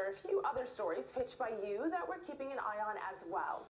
There are a few other stories pitched by you that we're keeping an eye on as well.